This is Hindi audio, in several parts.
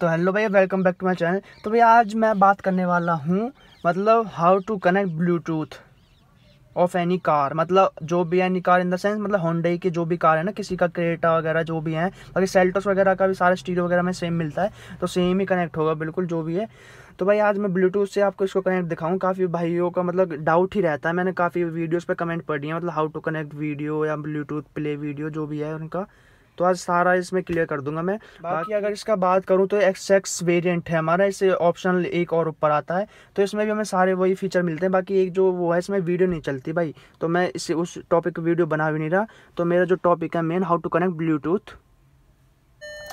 तो हेलो भैया welcome back to my channel तो भैया, आज मैं बात करने वाला हूँ मतलब how to connect bluetooth of any car मतलब जो भी any car in the sense मतलब होंडई की जो भी कार है ना, किसी का क्रेटा वगैरह जो भी है, बाकी सेल्टोस वगैरह का भी सारा स्टीरियो वगैरह में सेम मिलता है तो सेम ही कनेक्ट होगा, बिल्कुल जो भी है। तो भाई, आज मैं ब्लूटूथ से आपको इसको कनेक्ट दिखाऊँ, काफ़ी भाइयों का मतलब डाउट ही रहता है। मैंने काफ़ी वीडियोज़ पे कमेंट पढ़ी है मतलब हाउ टू कनेक्ट वीडियो या ब्लूटूथ प्ले वीडियो जो भी है उनका। तो आज सारा इसमें क्लियर कर दूँगा मैं। बाकी अगर इसका बात करूँ तो एक्स एक्स वेरियंट है हमारा इसे ऑप्शनल एक और ऊपर आता है। तो इसमें भी हमें सारे वही फीचर मिलते हैं बाकी एक जो वो है इसमें वीडियो नहीं चलती भाई। तो मैं इसे उस टॉपिक वीडियो बना भी नहीं रहा। तो मेरा जो टॉपिक है main how to connect bluetooth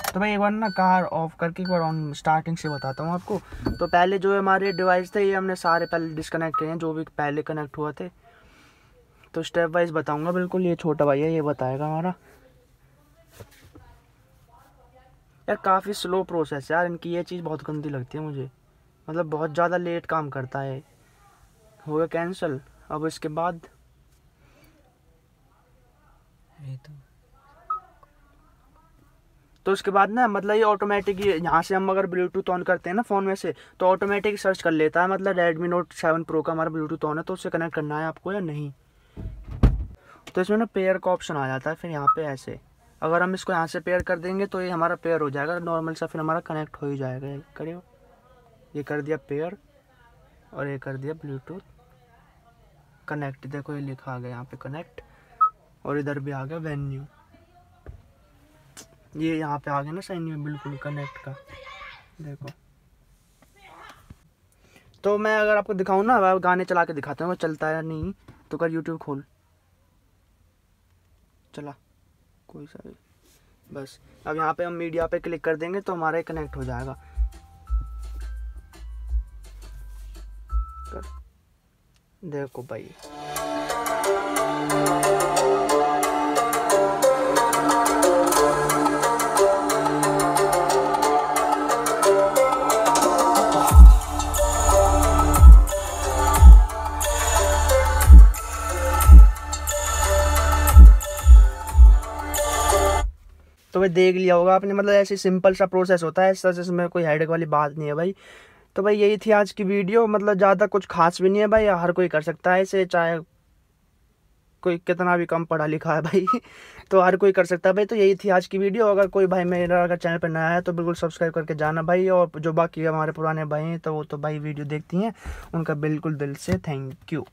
तो भाई एक बार ना कार ऑफ़ करके एक बार ऑन स्टार्टिंग से बताता हूँ आपको। तो पहले जो हमारे डिवाइस थे ये हमने सारे पहले डिस्कनेक्ट किए हैं जो भी पहले कनेक्ट हुआ थे। तो स्टेप वाइज बताऊँगा बिल्कुल ये छोटा भाई है ये बताएगा हमारा। यार काफ़ी स्लो प्रोसेस है यार इनकी ये चीज़ बहुत गंदी लगती है मुझे। मतलब बहुत ज़्यादा लेट काम करता है। हो गया कैंसिल अब इसके बाद? तो। तो उसके बाद ना मतलब ये ऑटोमेटिक यहाँ से हम अगर ब्लूटूथ ऑन करते हैं ना फ़ोन में से तो ऑटोमेटिक सर्च कर लेता है। मतलब रेडमी नोट सेवन प्रो का हमारा ब्लूटूथ ऑन है तो उससे कनेक्ट करना है आपको या नहीं? तो इसमें ना पेयर का ऑप्शन आ जाता है फिर यहाँ पे ऐसे। अगर हम इसको यहाँ से पेयर कर देंगे तो ये हमारा पेयर हो जाएगा नॉर्मल सा फिर हमारा कनेक्ट हो ही जाएगा करिए ये कर दिया पेयर और ये कर दिया ब्लूटूथ कनेक्ट देखो ये लिखा आ गया यहाँ पे कनेक्ट और इधर भी आ गया वेन्यू ये यहाँ पे आ गया ना में, बिल्कुल कनेक्ट का। देखो। तो मैं अगर आपको दिखाऊँ ना गाने चला के दिखाता हूँ, चलता है नहीं तो कर यूट्यूब खोल। चला। कोई सा भी। बस। अब यहाँ पे हम मीडिया पे क्लिक कर देंगे तो हमारा कनेक्ट हो जाएगा। देखो भाई। तो भाई देख लिया होगा आपने मतलब ऐसे सिंपल सा प्रोसेस होता है, ऐसा इसमें कोई हेडेक वाली बात नहीं है भाई। तो भाई यही थी आज की वीडियो मतलब ज़्यादा कुछ खास भी नहीं है भाई, हर कोई कर सकता है इसे, चाहे कोई कितना भी कम पढ़ा लिखा है भाई तो हर कोई कर सकता है भाई। तो यही थी आज की वीडियो अगर कोई भाई मेरा अगर चैनल पर नया है तो बिल्कुल सब्सक्राइब करके जाना भाई, और जो बाकी हमारे पुराने भाई हैं तो वो तो भाई वीडियो देखती हैं, उनका बिल्कुल दिल से थैंक यू